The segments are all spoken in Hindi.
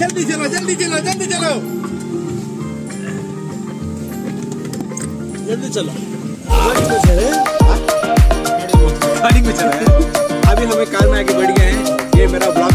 जल्दी चलो जल्दी चलो जल्दी चलो। जल्दी चलो। गाड़ी में चल। हाँ? अभी हमें कार में आगे बढ़ गए हैं। ये मेरा block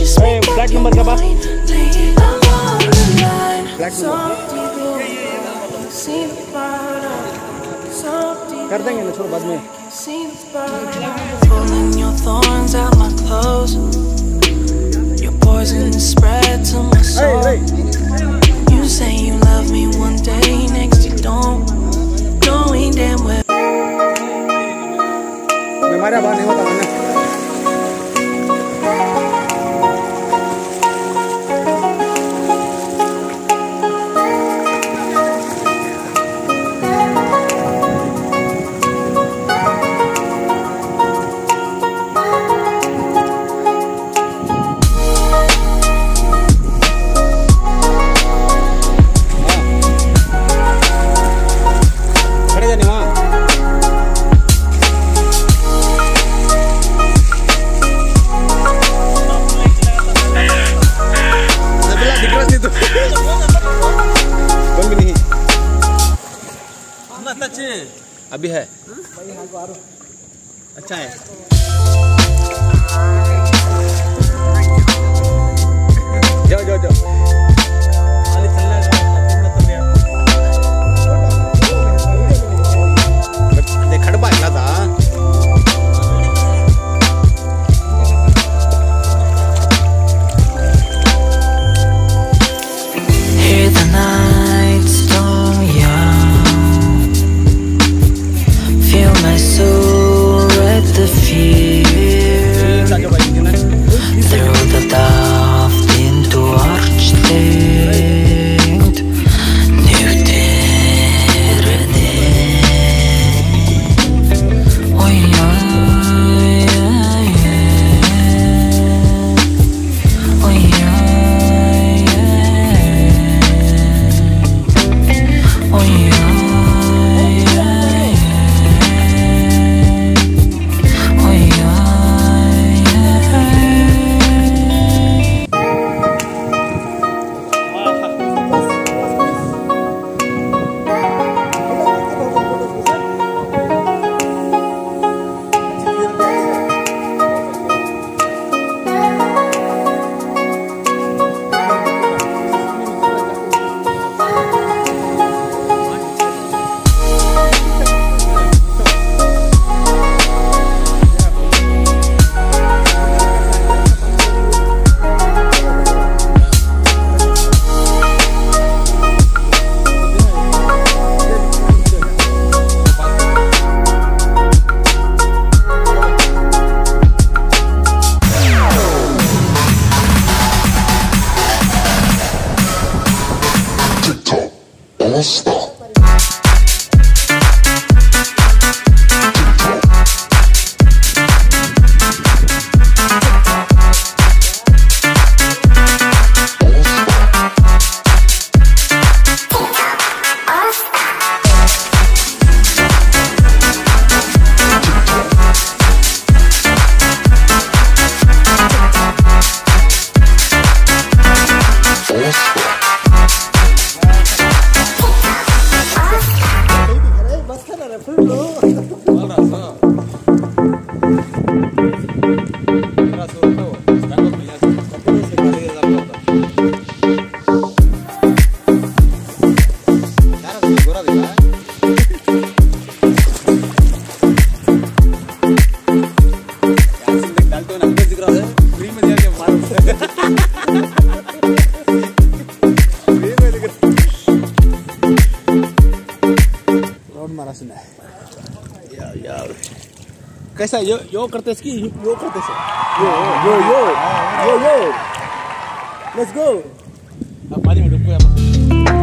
Hey, black number ka ba? Black number. कर देंगे ना छोड़ बाद में। Pulling your thorns out my clothes. Your poison is spread to my soul. hey, hey. You say you love me one day, next you don't. Damn well. अभी है? हाँ। अच्छा है। यो यो करते इसकी यो करते से यो यो यो यो यो लेट्स गो अब पानी में डूब गया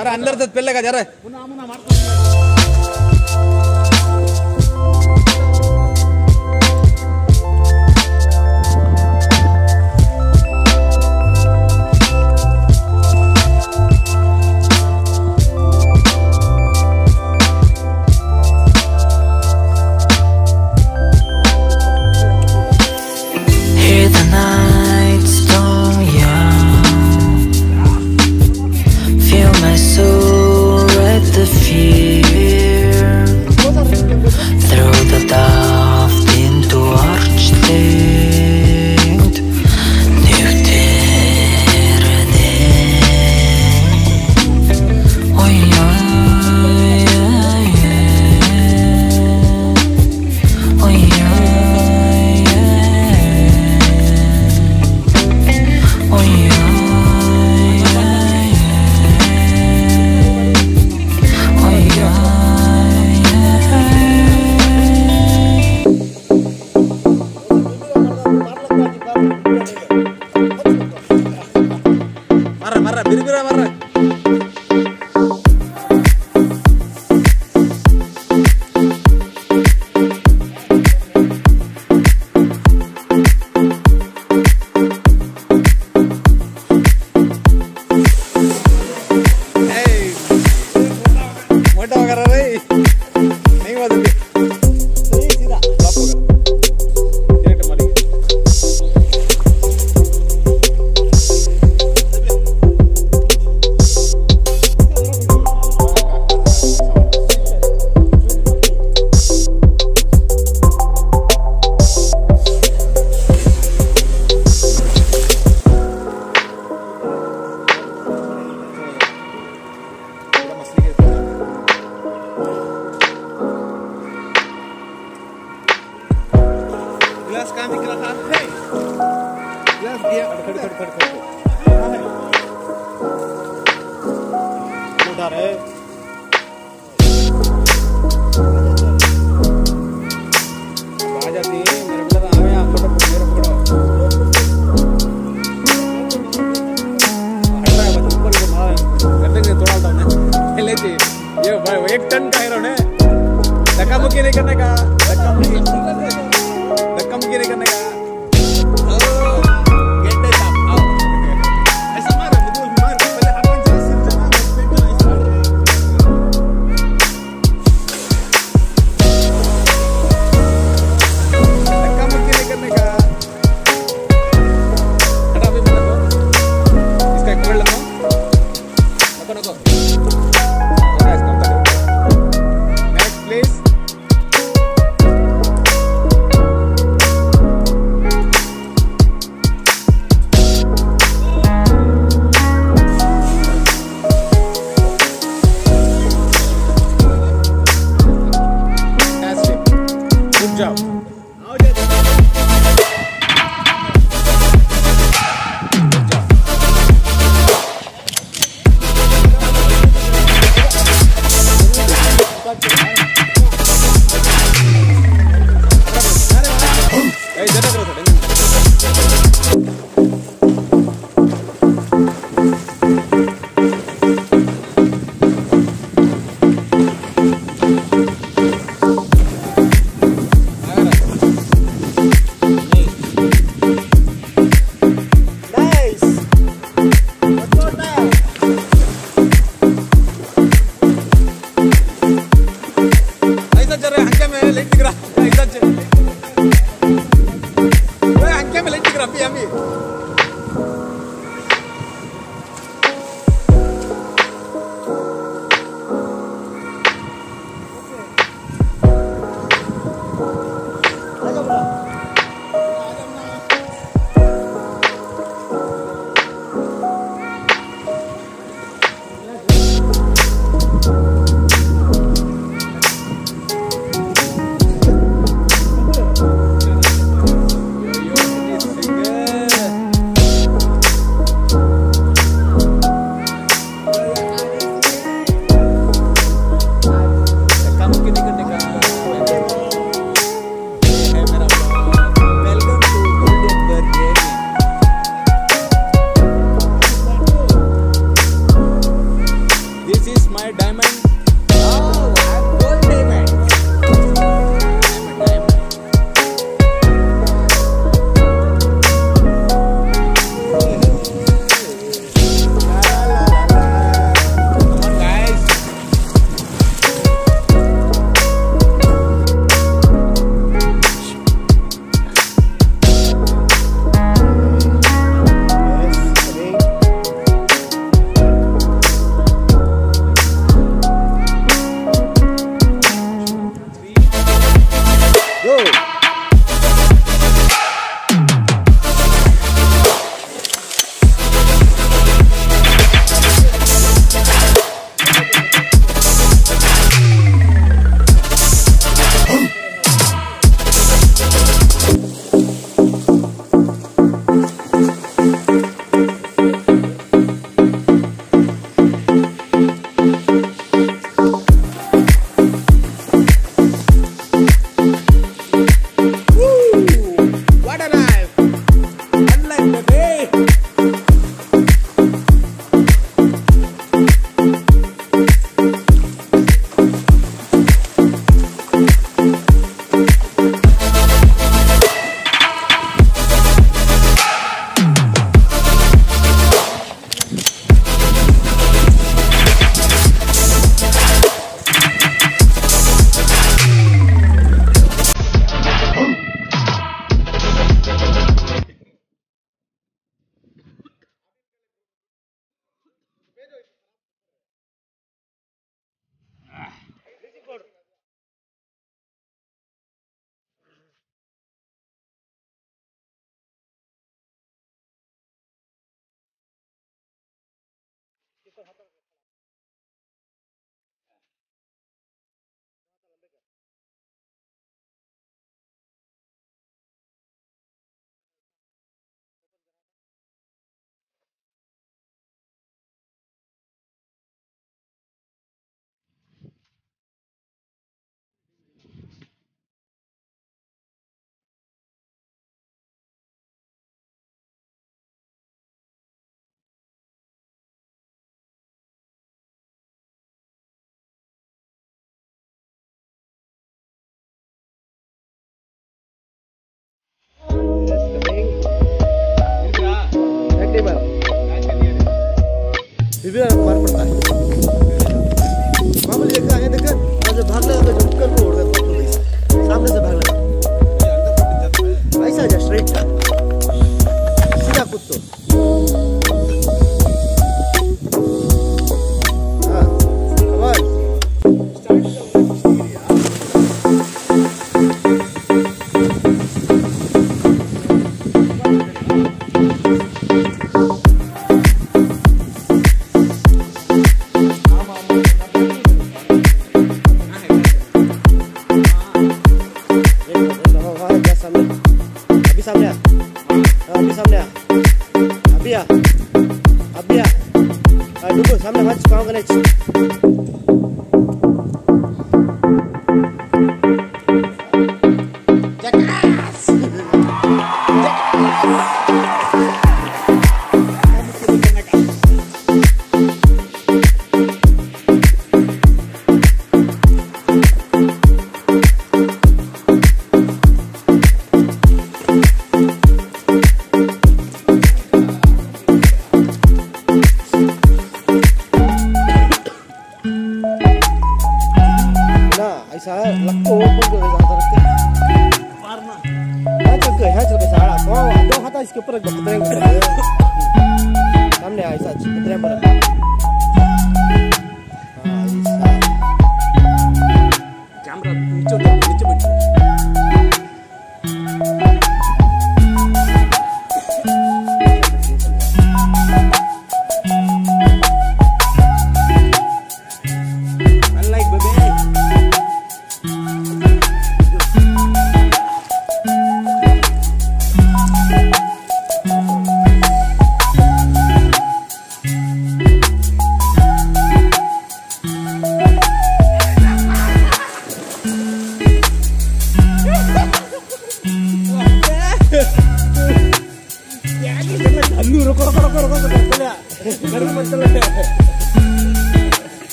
जरा अंदर से पहले का जरा। एक टन का हिरण है धक्का मुक्की नहीं करने का। धक्का मुक्की। out. тебя I'm let's go, let's.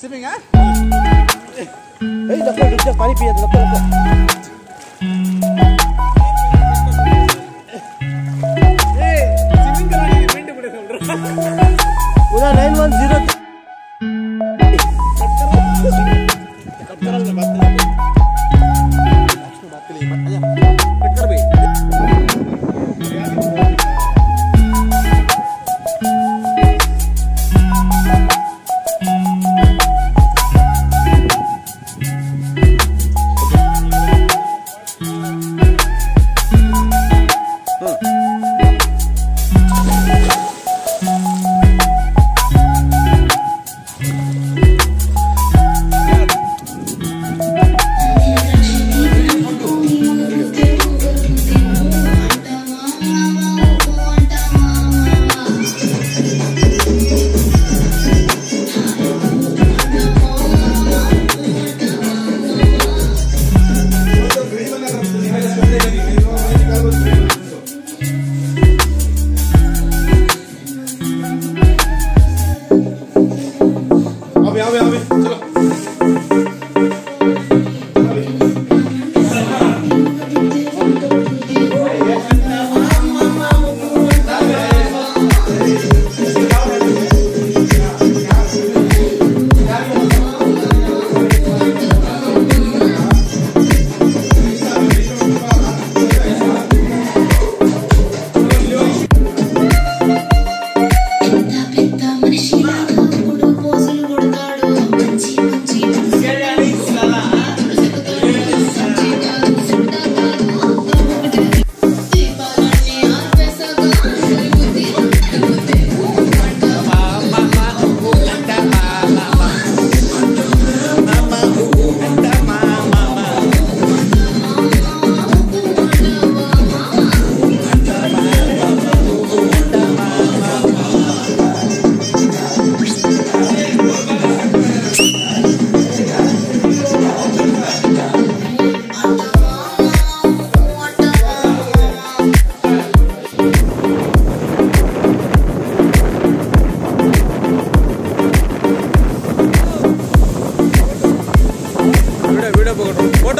Swimming, ah? Eh, dapat kita pari pia dapat dapat. Eh, swimming kalau ni minta boleh kamu. Udah nine one zero. Kapteral, kapteral, kapteral. Kapteral, kapteral. Ayam, kapteral.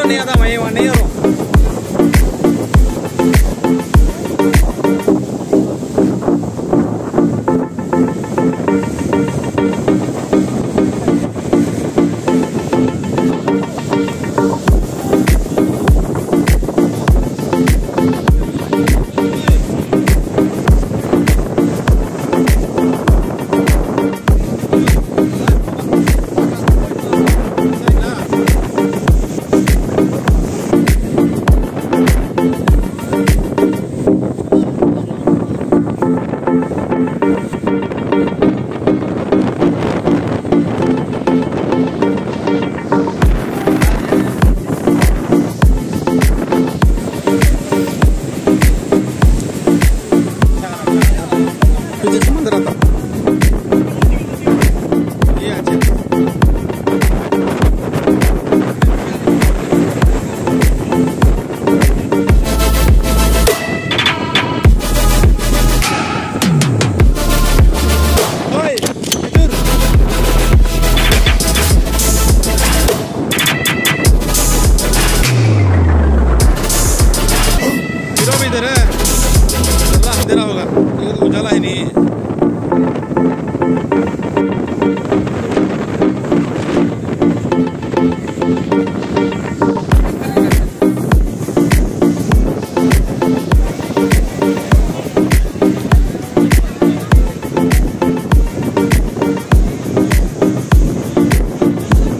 नहीं आता मैं वहाँ